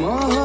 More